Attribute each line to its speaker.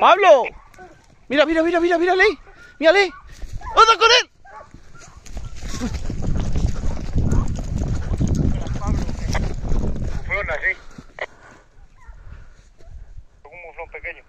Speaker 1: ¡Pablo! Mira, mira, mira, mira, mira, Ley. Mira, Ley. ¡Anda con él! Pablo, ¿sí? Un muflón pequeño.